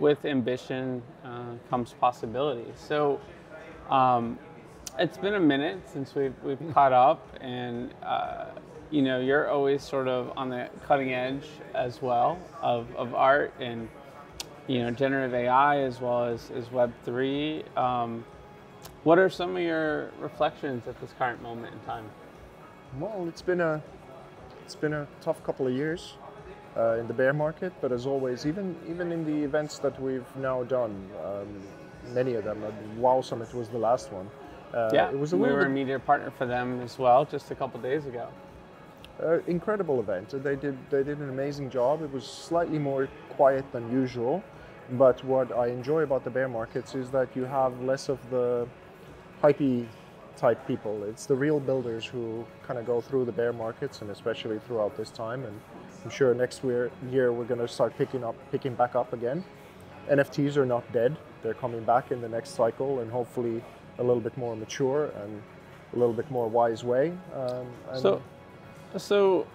with ambition uh, comes possibility. So um, it's been a minute since we've, we've caught up, and uh, you know you're always sort of on the cutting edge as well of, of art and you know generative AI as well as, as Web three. Um, what are some of your reflections at this current moment in time? Well, it's been a it's been a tough couple of years uh, in the bear market, but as always, even even in the events that we've now done, um, many of them, uh, Wow Summit was the last one. Uh, yeah, it was a we were a media partner for them as well just a couple days ago. Uh, incredible event. They did they did an amazing job. It was slightly more quiet than usual, but what I enjoy about the bear markets is that you have less of the hypey type people. It's the real builders who kind of go through the bear markets and especially throughout this time. And I'm sure next year, year we're going to start picking up, picking back up again. NFTs are not dead. They're coming back in the next cycle and hopefully a little bit more mature and a little bit more wise way. Um, so, so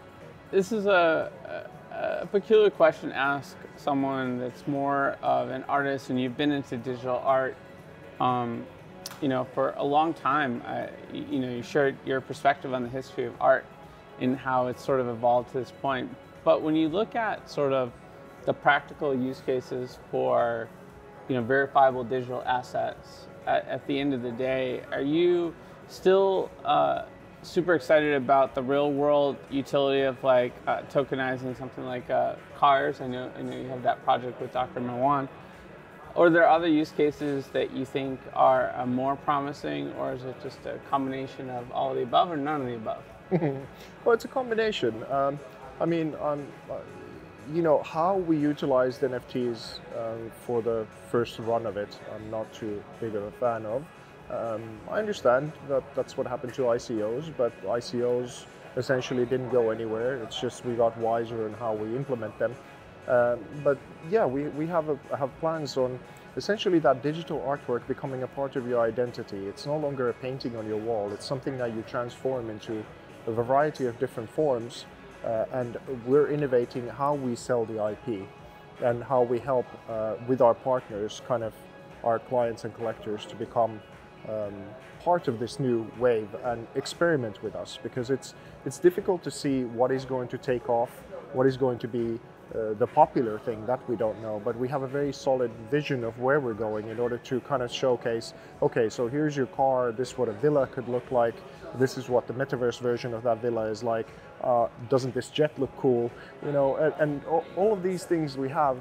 this is a, a peculiar question to ask someone that's more of an artist and you've been into digital art. Um, you know, for a long time, you know, you shared your perspective on the history of art and how it's sort of evolved to this point. But when you look at sort of the practical use cases for, you know, verifiable digital assets, at, at the end of the day, are you still uh, super excited about the real world utility of like uh, tokenizing something like uh, cars? I know, I know you have that project with Dr. Marwan. Or are there other use cases that you think are uh, more promising, or is it just a combination of all of the above or none of the above? well, it's a combination. Um, I mean, um, uh, you know, how we utilized NFTs uh, for the first run of it, I'm not too big of a fan of. Um, I understand that that's what happened to ICOs, but ICOs essentially didn't go anywhere. It's just we got wiser in how we implement them. Um, but yeah, we, we have, a, have plans on essentially that digital artwork becoming a part of your identity. It's no longer a painting on your wall, it's something that you transform into a variety of different forms. Uh, and we're innovating how we sell the IP and how we help uh, with our partners, kind of our clients and collectors, to become um, part of this new wave and experiment with us because it's it's difficult to see what is going to take off, what is going to be uh, the popular thing that we don't know, but we have a very solid vision of where we're going in order to kind of showcase, okay, so here's your car, this is what a villa could look like, this is what the metaverse version of that villa is like, uh, doesn't this jet look cool, you know, and, and all of these things we have,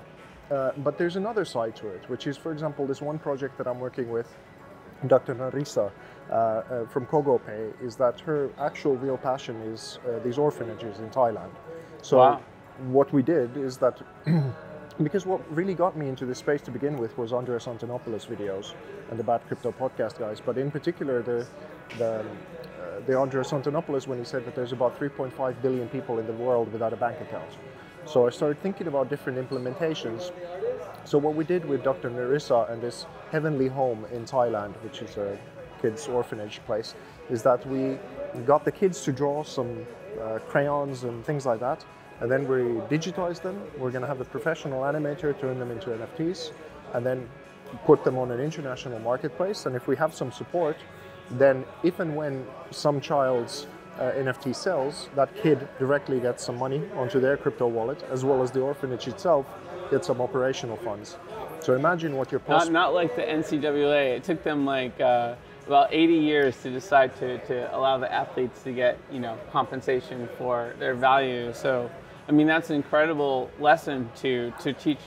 uh, but there's another side to it, which is, for example, this one project that I'm working with, Dr. Narissa uh, uh, from Cobopay is that her actual real passion is uh, these orphanages in Thailand. So wow what we did is that because what really got me into this space to begin with was Andreas Antonopoulos videos and the Bad Crypto podcast guys, but in particular the the uh, the Andreas Antonopoulos when he said that there's about 3.5 billion people in the world without a bank account. So I started thinking about different implementations. So what we did with Dr. Narissa and this Heavenly Home in Thailand, which is a kids orphanage place, is that we got the kids to draw some uh, crayons and things like that and then we digitize them. We're going to have a professional animator turn them into NFTs, and then put them on an international marketplace. And if we have some support, then if and when some child's uh, NFT sells, that kid directly gets some money onto their crypto wallet, as well as the orphanage itself gets some operational funds. So imagine what your post- not not like the NCAA. It took them like. Uh about 80 years to decide to, to allow the athletes to get you know compensation for their value. So I mean, that's an incredible lesson to, to teach,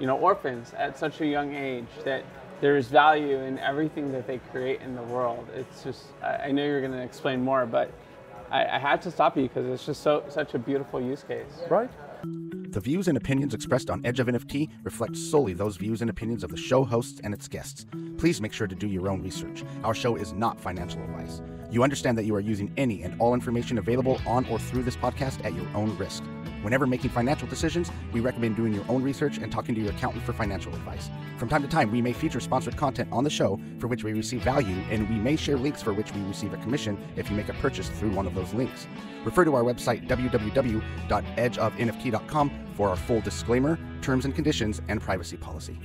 you know, orphans at such a young age that there is value in everything that they create in the world. It's just, I, know you're going to explain more, but I, I had to stop you because it's just so such a beautiful use case. Right. The views and opinions expressed on Edge of NFT reflect solely those views and opinions of the show hosts and its guests. Please make sure to do your own research. Our show is not financial advice. You understand that you are using any and all information available on or through this podcast at your own risk. Whenever making financial decisions, we recommend doing your own research and talking to your accountant for financial advice. From time to time, we may feature sponsored content on the show for which we receive value, and we may share links for which we receive a commission if you make a purchase through one of those links. Refer to our website, www.edgeofnft.com, for our full disclaimer, terms and conditions, and privacy policy.